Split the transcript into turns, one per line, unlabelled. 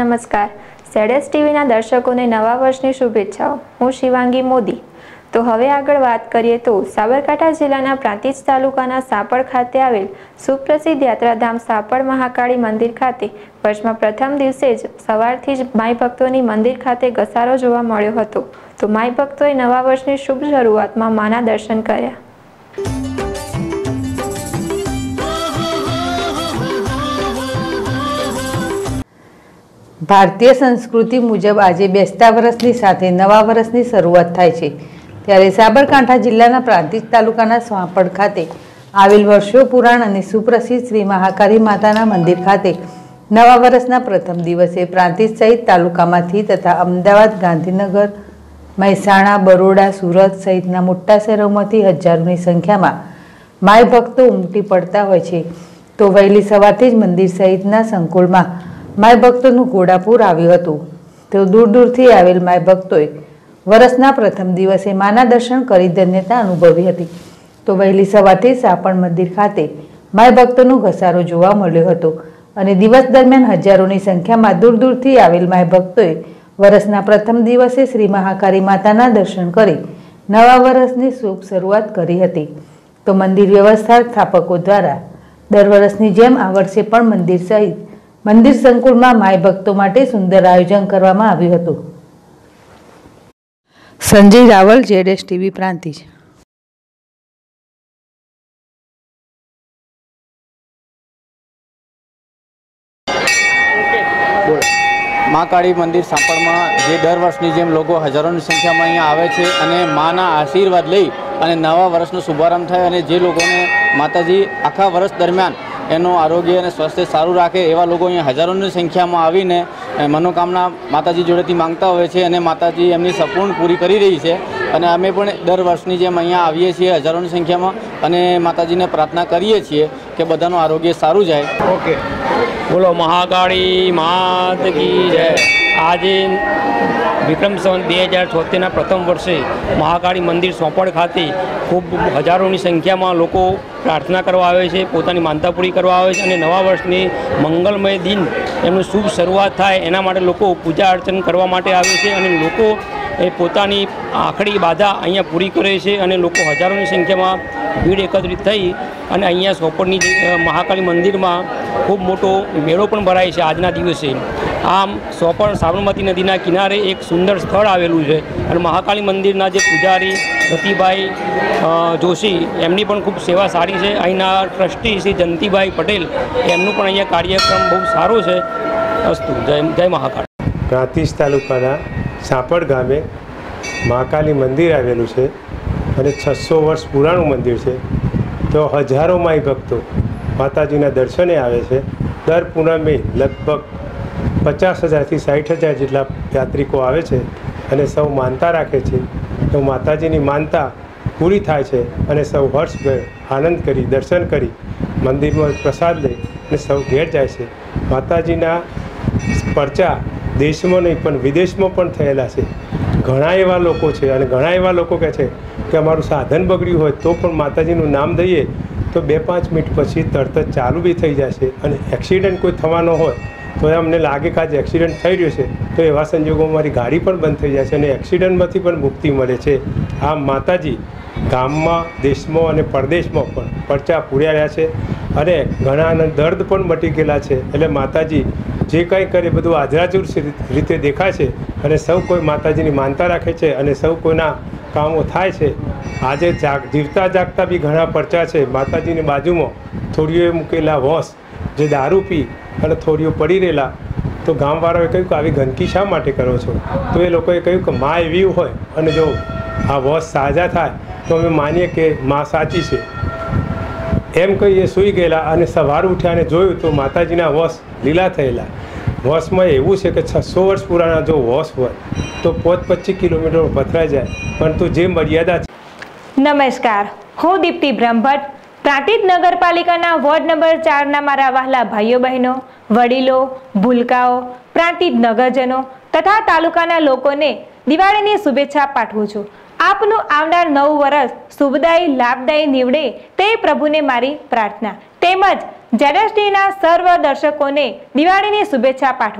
નમસ્કાર. સેડેસ ટીવીના દર્શકોને નવા વર્ષની શુભેચ્છાઓ. હું શિવાંગી મોદી. તો હવે આગળ વાત કરીએ તો સાબરકાંઠા જિલ્લાના પ્રાંતિજ તાલુકાના સાપડ ખાતે આવેલ સુપ્રસિદ્ધ યાત્રાધામ સાપડ મહાકાળી મંદિર ખાતે વર્ષમાં પ્રથમ દિવસે જ સવારથી જ માઈ ભક્તોની મંદિર ખાતે ઘસારો જોવા મળ્યો હતો. તો માઈ ભક્તોએ નવા વર્ષની શુભ શરૂઆતમાં માના દર્શન કર્યા.
ભારતીય સંસ્કૃતિ મુજબ આજે બેસતા વર્ષની સાથે નવા વર્ષની શરૂઆત થાય છે. ત્યારે સાબરકાંઠા જિલ્લાના પ્રાંતિજ તાલુકાના સ્વાપડ ખાતે આવેલ વર્ષો પુરાણ અને સુપ્રસિદ્ધ શ્રી મહાકાળી માતાના મંદિર ખાતે નવા વર્ષના પ્રથમ દિવસે પ્રાંતિજ સહિત તાલુકામાંથી તથા અમદાવાદ, ગાંધીનગર, મહેસાણા, બરોડા, સુરત સહિતના મોટા શહેરોમાંથી હજારોની સંખ્યામાં માય ભક્તો ઉમટી પડતા હોય છે. તો વહેલી સવારથી જ મંદિર સહિતના સંકુલમાં માય ભક્તોનું ઘોડાપુર આવ્યું હતું. તેઓ દૂર દૂરથી આવેલ માય ભક્તોએ વરસના પ્રથમ દિવસે માના દર્શન કરી ધન્યતા અનુભવી હતી. તો વહેલી સવારથી સાપણ મંદિર ખાતે માય ભક્તોનો ઘસારો જોવા મળ્યો હતો અને દિવસ દરમિયાન હજારોની સંખ્યામાં દૂર દૂરથી આવેલ માય ભક્તોએ વરસના પ્રથમ દિવસે શ્રી મહાકાળી માતાના દર્શન કરી નવા વર્ષની શુભ શરૂઆત કરી હતી. તો મંદિર વ્યવસ્થા સ્થાપકો દ્વારા દર વર્ષની જેમ આ વર્ષે પણ મંદિર સહિત મંદિર સંકુલમાં માય ભક્તો માટે સુંદર આયોજન કરવામાં આવ્યું હતું. સંજય રાવલ જેડેશ ટીવી પ્રાંતિજ
મહાકાળી મંદિર સાંપડમાં જે દર વર્ષની જેમ લોકો હજારોની સંખ્યામાં અહીંયા આવે છે અને માના આશીર્વાદ લઈ અને નવા વર્ષનો શુભારંભ થાય અને જે લોકોને માતાજી આખા વર્ષ દરમિયાન એનું આરોગ્ય અને સ્વાસ્થ્ય સારું રાખે એવા લોકો અહીંયા હજારોની સંખ્યામાં આવીને મનોકામના માતાજી જોડેથી માંગતા હોય છે અને માતાજી એમની સપૂર્ણ પૂરી કરી રહી છે. અને અમે પણ દર વર્ષની જેમ અહીંયા આવીએ છીએ હજારોની સંખ્યામાં અને માતાજીને પ્રાર્થના કરીએ છીએ કે બધાનું આરોગ્ય સારું જાય.
ઓકે. બોલો, મહાકાળી માત કી જય. આજે વિક્રમ સંવત બે હજાર છોતેરના પ્રથમ વર્ષે મહાકાળી મંદિર સોંપણ ખાતે ખૂબ હજારોની સંખ્યામાં લોકો પ્રાર્થના કરવા આવે છે, પોતાની માનતા પૂરી કરવા આવે છે અને નવા વર્ષની મંગલમય દિન એમનું શુભ શરૂઆત થાય એના માટે લોકો પૂજા અર્ચન કરવા માટે આવે છે અને લોકો એ પોતાની આખડી બાધા અહીંયા પૂરી કરે છે અને લોકો હજારોની સંખ્યામાં ભીડ એકત્રિત થઈ અને અહીંયા સોપડની મહાકાળી મંદિરમાં ખૂબ મોટો મેળો પણ ભરાય છે આજના દિવસે. આમ સોપણ સાબરમતી નદીના કિનારે એક સુંદર સ્થળ આવેલું છે અને મહાકાળી મંદિરના જે પૂજારી રતિભાઈ જોશી, એમની પણ ખૂબ સેવા સારી છે. અહીંના ટ્રસ્ટી શ્રી જંતીભાઈ પટેલ, એમનું પણ અહીંયા કાર્યક્રમ બહુ સારો છે. અસ્તુ, જય જય મહાકાળ.
પ્રાંતિજ તાલુકાના સાપડ ગામે મહાકાલી મંદિર આવેલું છે અને છસો વર્ષ પુરાણું મંદિર છે. તો હજારો માય ભક્તો માતાજીના દર્શને આવે છે. દર પૂનમે લગભગ પચાસ હજારથી સાઠ હજાર જેટલા યાત્રિકો આવે છે અને સૌ માનતા રાખે છે. તો માતાજીની માનતા પૂરી થાય છે અને સૌ હર્ષભેર આનંદ કરી, દર્શન કરી, મંદિરમાં પ્રસાદ લઈ અને સૌ ઘેર જાય છે. માતાજીના પરચા દેશમાં નહીં, પણ વિદેશમાં પણ થયેલા છે. ઘણા એવા લોકો છે અને ઘણા એવા લોકો કહે છે કે અમારું સાધન બગડ્યું હોય તો પણ માતાજીનું નામ દઈએ તો બે પાંચ મિનિટ પછી તરત જ ચાલુ બી થઈ જાય છે અને એક્સિડન્ટ કોઈ થવાનો હોય તો અમને લાગે કે આજે એક્સિડન્ટ થઈ રહ્યો છે. તો એવા સંજોગોમાં મારી ગાડી પણ બંધ થઈ જાય છે અને એક્સિડન્ટમાંથી પણ મુક્તિ મળે છે. આ માતાજી ગામમાં, દેશમાં અને પરદેશમાં પણ પરચા પૂર્યા રહ્યા છે અને ઘણાના દર્દ પણ મટી ગયેલા છે. એટલે માતાજી જે કંઈ કરે બધું આજરાજુર રીતે દેખાય છે અને સૌ કોઈ માતાજીની માનતા રાખે છે અને સૌ કોઈના કામો થાય છે. આજે જાગ, જીવતા જાગતા બી ઘણા પરચા છે. માતાજીની બાજુમાં થોડીઓએ મૂકેલા વોસ જે દારૂ પી અને થોડીઓ પડી રહેલા, તો ગામવાળાએ કહ્યું કે આવી ગંદકી શા માટે કરો છો? તો એ લોકોએ કહ્યું કે મા એવી હોય અને જો આ વોશ સાજા થાય, તો અમે માનીએ કે માં સાચી છે. એમ કહી એ સૂઈ ગયેલા અને સવાર ઉઠ્યા અને જોયું તો માતાજીના વોસ લીલા થયેલા. વોસમાં એવું છે કે છસો વર્ષ પુરાણા જો વોશ હોય, તો પોત પચીસ કિલોમીટર પથરાઈ જાય, પરંતુ જે મર્યાદા છે
નમસ્કાર. હું દીપ્તિ બ્રહ્મભટ્ટ પ્રાંતિજ નગરપાલિકાના વોર્ડ નંબર ચારના મારા વહાલા ભાઈઓ બહેનો, વડીલો, ભૂલકાઓ, પ્રાંતિજ નગરજનો તથા તાલુકાના લોકોને દિવાળીની શુભેચ્છા પાઠવું છું. આપનું આવનાર નવું વર્ષ શુભદાયી, લાભદાયી નીવડે તે પ્રભુને મારી પ્રાર્થના. તેમજ જેડેસટીના સર્વ દર્શકોને દિવાળીની શુભેચ્છા પાઠવું